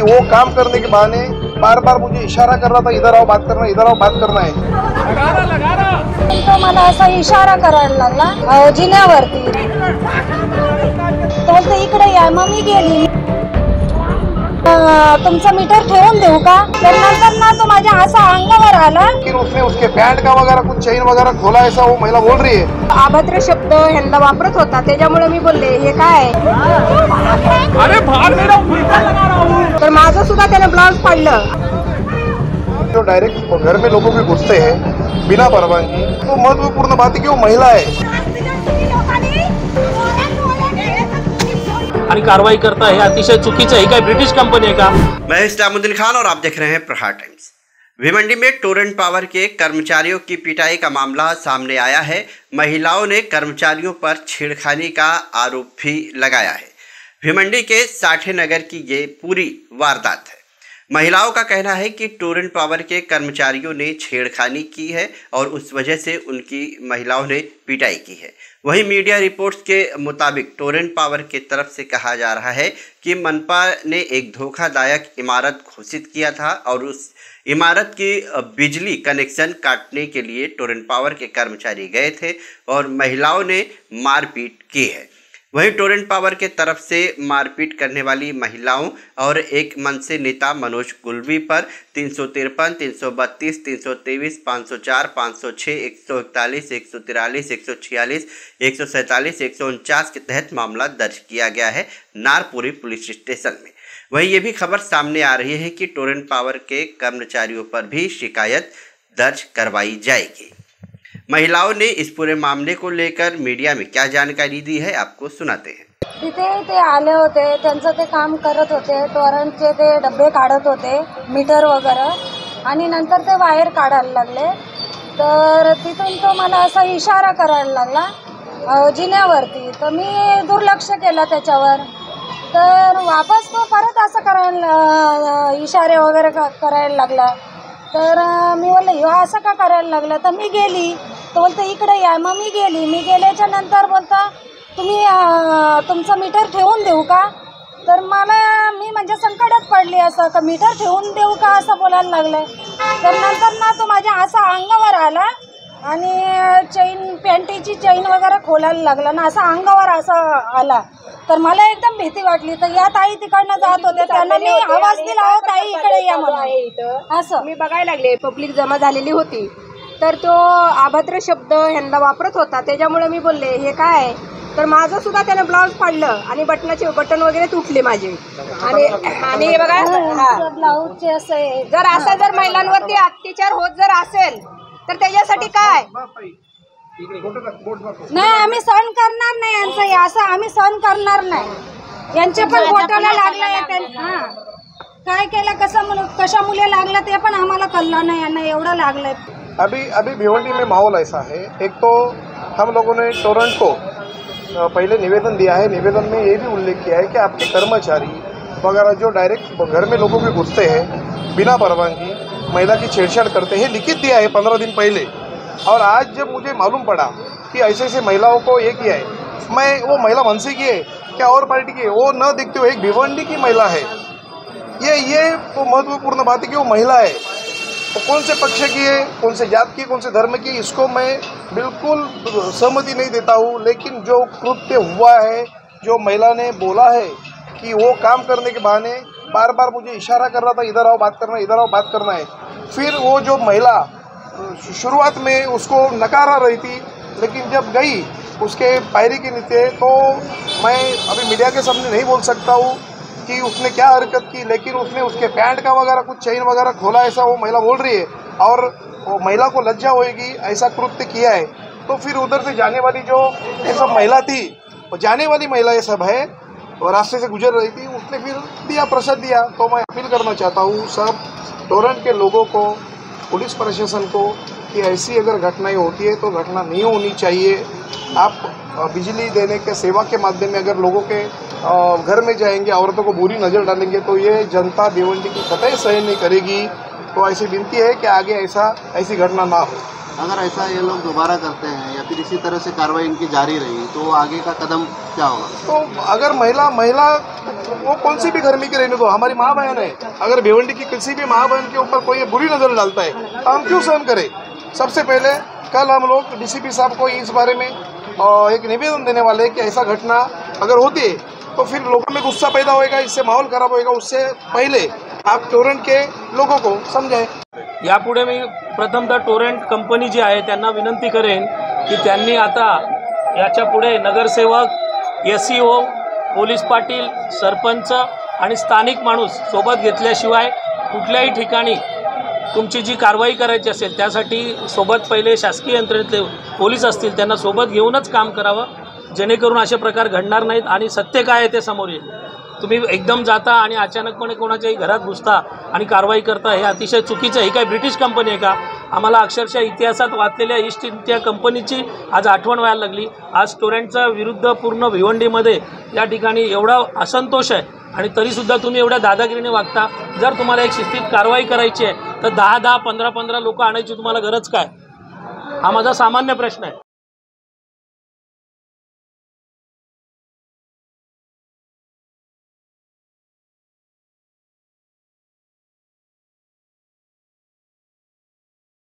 कि वो काम करने के बहाने बार बार मुझे इशारा कर रहा था इधर आओ बात करना इधर आओ बात करना है। तो मला असा इशारा करायला लागला अं, जिन्यावरती तो बोलतो इकडे या मग मी गेली तुमचं मीटर ठेवून देऊ का? तर नंतर ना तो माझ्या असा अंगावर आला. लेकिन उसने उसके पैंट का वगैरह कुछ चेन वगैरह खोला ऐसा वो महिला बोल रही है। अभद्र शब्द ह्यांना वापरत होता त्याच्यामुळे मी बोलले हे काय? अरे लगा रहा हूँ तर माझं सुद्धा त्याने ब्लाउज पाडलं जो डायरेक्ट घर में लोगों के घुसते हैं बिना परवानगी। तो महत्वपूर्ण बात है कि वो महिला है। आणि कारवाई करता हे, अतिशय चुकीचं ही काय ब्रिटिश कंपनी का? मैं इस्लामुद्दीन खान और आप देख रहे हैं प्रहार टाइम्स। भिवंडी में टोरेंट पावर के कर्मचारियों की पिटाई का मामला सामने आया है। महिलाओं ने कर्मचारियों पर छेड़खानी का आरोप भी लगाया है। भिवंडी के साठे नगर की ये पूरी वारदात है। महिलाओं का कहना है कि टोरेंट पावर के कर्मचारियों ने छेड़खानी की है और उस वजह से उनकी महिलाओं ने पिटाई की है। वहीं मीडिया रिपोर्ट्स के मुताबिक टोरेंट पावर की तरफ़ से कहा जा रहा है कि मनपा ने एक धोखादायक इमारत घोषित किया था और उस इमारत की बिजली कनेक्शन काटने के लिए टोरेंट पावर के कर्मचारी गए थे और महिलाओं ने मारपीट की है। वहीं टोरेंट पावर के तरफ़ से मारपीट करने वाली महिलाओं और एक मन से नेता मनोज कुलवी पर तीन सौ तिरपन, तीन सौ बत्तीस, तीन सौ तेईस, पाँच सौ चार, पाँच सौ छः एक सौ इकतालीस, एक सौ तिरालीस, एक सौ छियालीस, एक सौ सैंतालीस, एक सौ उनचास के तहत मामला दर्ज किया गया है नारपुरी पुलिस स्टेशन में। वहीं ये भी खबर सामने आ रही है कि टोरेंट पावर के कर्मचारियों पर भी शिकायत दर्ज करवाई जाएगी। महिलाओं ने इस पूरे मामले को लेकर मीडिया में क्या जानकारी दी है आपको सुनाते हैं। तिथे ते आले होते त्यांचं ते काम करत होते टोरंटचे ते डबे काढत होते मीटर वगैरे. आणि नंतर ते वायर काढायला लागले. तर तिथून तो मला असा इशारा करायला लागला जिन्यावरती. तर मी दुर्लक्ष केलं त्याच्यावर. तर वापस तो परत असं करायला इशारे वगैरे क- करायला लागला. तर मी बोलले ह्यो असं का करायला लागला? तर मी गेली. तो बोलतं इकडे या. मग मी गेली. मी गेल्याच्यानंतर बोलता तुम्ही तुमचं मीटर ठेवून देऊ का? तर मला मी म्हणजे संकटात पडली असं का मीटर ठेवून देऊ का? असं बोलायला लागलं. तर नंतर ना तो माझ्या असा अंगावर आला आणि चैन पॅन्टीची चैन वगैरे खोलायला लागला ना असा अंगावर असा आला. तर मला एकदम भीती वाटली तर या ताई तिकडनं जात होत्या त्यांना मी आवाज दिला ताई इकडे या म्हणून. असं मी बघायला लागले पब्लिक जमा झालेली होती. तर तो अभद्र शब्द ह्यांना वापरत होता. त्याच्यामुळे मी बोलले हे काय? तर माझं सुद्धा त्याने ब्लाऊज पाडलं आणि बटनाचे बटन वगैरे तुटले माझे. आणि आणि हे बघा हा. ब्लाऊजचे असे जर असं जर महिलांवरती अत्याचार होत जर असेल तर त्याच्यासाठी काय? नाही आम्ही सहन करणार नाही यांचं असं आम्ही सहन करणार नाही. यांच्या पण बोटाला लागलं काय केलं कसं कशा मुले लागलं ते पण आम्हाला कळलं नाही. यांना एवढं लागलंय. अभी अभी भिवंडी में माहौल ऐसा है। एक तो हम लोगों ने टोरंट को पहले निवेदन दिया है। निवेदन में ये भी उल्लेख किया है कि आपके कर्मचारी वगैरह जो डायरेक्ट घर में लोगों के घुसते हैं, बिना परवानगी महिला की छेड़छाड़ करते हैं, लिखित दिया है पंद्रह दिन पहले। और आज जब मुझे मालूम पड़ा कि ऐसे ऐसे महिलाओं को ये किया है, मैं, वो महिला मनसे की है, क्या और पार्टी की है? वो न देखते हुए एक भिवंडी की महिला है। ये ये तो महत्वपूर्ण बात है कि वो महिला है। तो कौन से पक्ष की है, कौन से जात की कौन से धर्म की इसको मैं बिल्कुल सहमति नहीं देता हूँ। लेकिन जो कृत्य हुआ है, जो महिला ने बोला है कि वो काम करने के बहाने बार बार मुझे इशारा कर रहा था, इधर आओ बात करना, इधर आओ बात करना है। फिर वो जो महिला, शुरुआत में उसको नकारा रही थी, लेकिन जब गई उसके पायरी के नीचे तो मैं अभी मीडिया के सामने नहीं बोल सकता हूँ। कि उसने क्या हरकत की, लेकिन उसने उसके पैंट का वगैरह, कुछ चेन वगैरह खोला, ऐसा वो महिला बोल रही है। और वो महिला को लज्जा होएगी, ऐसा कृत्य किया है। तो फिर उधर से जाने वाली जो ये सब महिला थी, वो जाने वाली महिला ये सब है, वो रास्ते से गुजर रही थी, उसने फिर दिया, प्रसाद दिया। तो मैं अपील करना चाहता हूँ, सब टोरंट के लोगों को, पुलिस प्रशासन को, कि ऐसी अगर घटनाएँ होती है तो घटना नहीं होनी चाहिए। आप बिजली देने के, सेवा के माध्यम में अगर लोगों के घर में जाएँगे औरतों को बुरी नज़र डालेंगे तो ये जनता भिवंडी की कतई सहन नहीं करेगी। तो ऐसी विनती है कि आगे ऐसा ऐसी घटना ना हो। अगर ऐसा ये लोग दोबारा करते हैं या फिर इसी तरह से कार्रवाई इनकी जारी रही तो आगे का कदम क्या होगा? तो अगर महिला महिला वो कौन सी भी गर्मी की रहने दो हमारी माँ बहन है। अगर भिवंडी की किसी भी माँ बहन के ऊपर कोई बुरी नज़र डालता है तो हम क्यों सहन करें? सबसे पहले कल हम लोग डीसीपी साहब को इस बारे में एक निवेदन देने वाले हैं कि ऐसा घटना अगर होती है तो फिर लोगों में गुस्सा पैदा होएगा इससे माहौल खराब होएगा उससे पहले आप टोरेंट के लोगों को समझाएं। यापुढे मी प्रथमतः टोरेंट कंपनी जी आहे त्यांना विनंती करेन की त्यांनी आता याच्यापुढे नगरसेवक S C O police Patil sarpanch आणि स्थानिक माणूस सोबत घेतल्याशिवाय कुठल्याही ठिकाणी तुमची जी कारवाई करायची असेल त्यासाठी सोबत पहिले शासकीय यंत्रणेतले पोलीस असतील त्यांना सोबत घेऊनच काम करावं. जेणेकरून असे प्रकार घडणार नाहीत आणि सत्य काय आहे ते समोर येईल. तुम्ही एकदम जाता आणि अचानकपणे कोणाच्याही घरात घुसता आणि कारवाई करता हे अतिशय चुकीचं ही काय ब्रिटिश कंपनी आहे का? आम्हाला अक्षरशः इतिहासात वाचलेल्या ईस्ट इंडिया कंपनीची आज आठवण व्हायला लागली. आज टोरेंटचा विरुद्ध पूर्ण भिवंडीमध्ये या ठिकाणी एवढा असंतोष आहे आणि तरीसुद्धा तुम्ही एवढ्या दादागिरीने वागता. जर तुम्हाला एक शिस्तीत कारवाई करायची आहे तर दहा दहा पंधरा पंधरा लोक आणायची तुम्हाला गरज काय? हा माझा सामान्य प्रश्न आहे.